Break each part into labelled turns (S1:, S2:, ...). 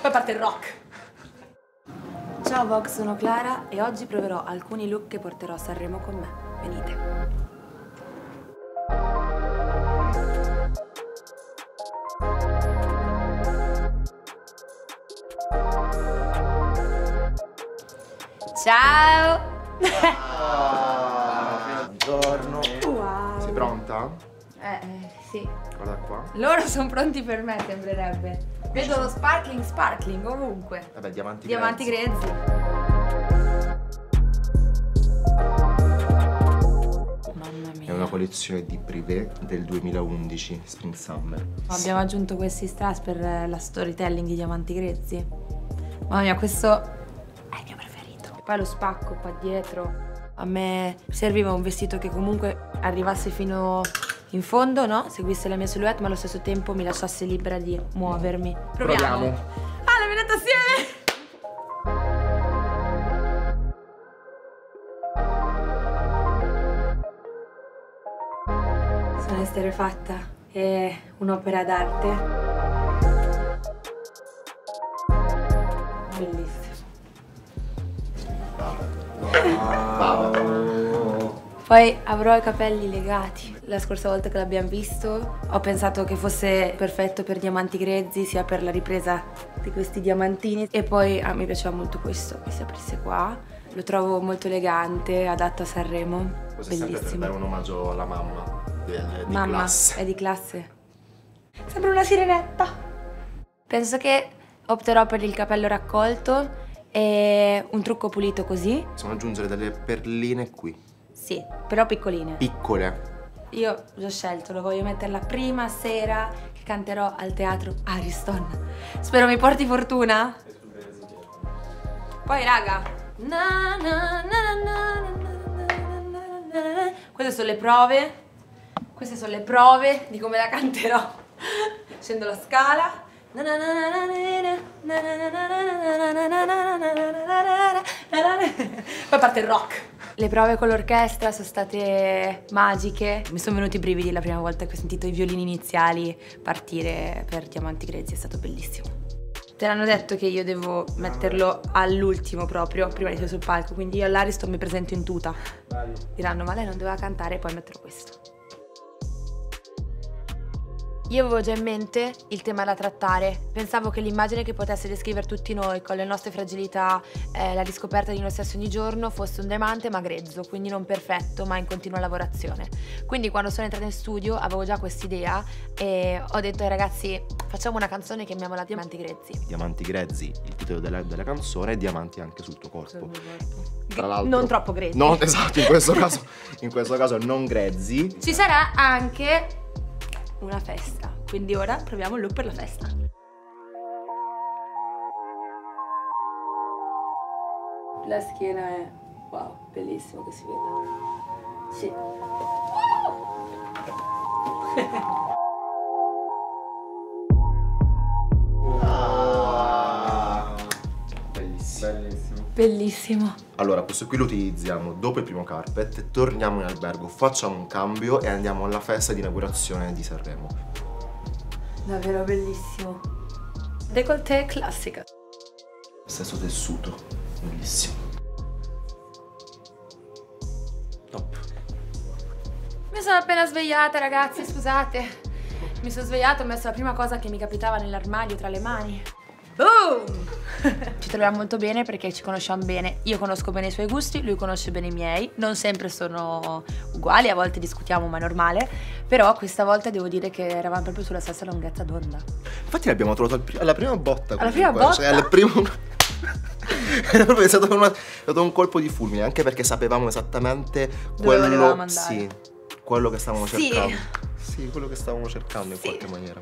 S1: Poi parte il rock. Ciao Vogue, sono Clara e oggi proverò alcuni look che porterò a Sanremo con me. Venite. Ciao!
S2: Buongiorno.
S1: Wow!
S2: Sei pronta?
S1: Eh, eh, sì.
S2: Guarda qua.
S1: Loro sono pronti per me, sembrerebbe. Vedo lo sparkling sparkling ovunque.
S2: Vabbè, diamanti
S1: Diamanti
S2: grezzi.
S1: grezzi. Mamma
S2: È
S1: mia.
S2: una collezione di privé del 2011, Spring Summer.
S1: Abbiamo aggiunto questi strass per eh, la storytelling di Diamanti Grezzi. Mamma mia, questo è il mio preferito. E poi lo spacco qua dietro. A me serviva un vestito che comunque arrivasse fino in fondo, no? Seguisse la mia silhouette, ma allo stesso tempo mi lasciasse libera di muovermi. Proviamo.
S2: Proviamo.
S1: Ah, l'abbiamo detto assieme! Sono esterefatta. È un'opera d'arte. Bellissimo. Poi avrò i capelli legati. La scorsa volta che l'abbiamo visto ho pensato che fosse perfetto per diamanti grezzi, sia per la ripresa di questi diamantini. E poi a me piaceva molto questo, che si aprisse qua. Lo trovo molto elegante, adatto a Sanremo.
S2: È per
S1: Bellissimo.
S2: dare un omaggio alla mamma del, di
S1: Mamma,
S2: classe.
S1: è di classe. Sembra una sirenetta. Penso che opterò per il capello raccolto e un trucco pulito così.
S2: Possiamo aggiungere delle perline qui,
S1: sì, però piccoline.
S2: Piccole.
S1: Io l'ho scelto, lo voglio mettere la prima sera che canterò al teatro Ariston. Spero mi porti fortuna. Poi raga. Queste sono le prove. Queste sono le prove di come la canterò. Scendo la scala. Poi parte il rock. Le prove con l'orchestra sono state magiche. Mi sono venuti i brividi la prima volta che ho sentito i violini iniziali partire per Diamanti Grezzi, è stato bellissimo. Te l'hanno detto che io devo metterlo all'ultimo proprio, prima di salire sul palco, quindi io all'Ariston mi presento in tuta. Diranno, ma lei non doveva cantare e poi metterò questo. Io avevo già in mente il tema da trattare. Pensavo che l'immagine che potesse descrivere tutti noi con le nostre fragilità, eh, la riscoperta di noi stessi ogni giorno, fosse un diamante ma grezzo, quindi non perfetto ma in continua lavorazione. Quindi quando sono entrata in studio avevo già quest'idea e ho detto ai ragazzi facciamo una canzone e chiamiamola Diamanti Grezzi.
S2: Diamanti grezzi, il titolo della, della canzone, e diamanti anche sul tuo corpo. Tra l'altro,
S1: Non troppo grezzi.
S2: No, esatto, in questo caso, in questo caso non grezzi.
S1: Ci sarà anche una festa, quindi ora proviamo il look per la festa. La schiena è wow, bellissimo che si veda. Sì.
S2: Bellissimo.
S1: Bellissimo.
S2: Allora, questo qui lo utilizziamo dopo il primo carpet, torniamo in albergo, facciamo un cambio e andiamo alla festa di inaugurazione di Sanremo.
S1: Davvero bellissimo. Décolleté classica.
S2: Stesso tessuto, bellissimo. Top.
S1: Mi sono appena svegliata, ragazzi, scusate. Mi sono svegliata e ho messo la prima cosa che mi capitava nell'armadio tra le mani. Boom! ci troviamo molto bene perché ci conosciamo bene. Io conosco bene i suoi gusti, lui conosce bene i miei. Non sempre sono uguali, a volte discutiamo, ma è normale. Però questa volta devo dire che eravamo proprio sulla stessa lunghezza d'onda.
S2: Infatti l'abbiamo trovato al pri- alla prima botta.
S1: Alla prima
S2: Cioè,
S1: botta?
S2: al primo... Era proprio stato, una- è stato un colpo di fulmine, anche perché sapevamo esattamente quello, sì, quello che stavamo
S1: Sì.
S2: cercando. Sì, quello che stavamo cercando in
S1: Sì.
S2: qualche maniera.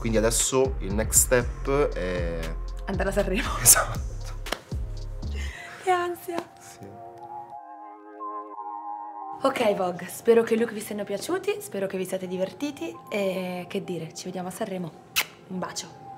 S2: Quindi adesso il next step è...
S1: Andare a Sanremo.
S2: Esatto.
S1: Che ansia.
S2: Sì.
S1: Ok Vogue, spero che i look vi siano piaciuti, spero che vi siate divertiti e che dire, ci vediamo a Sanremo. Un bacio.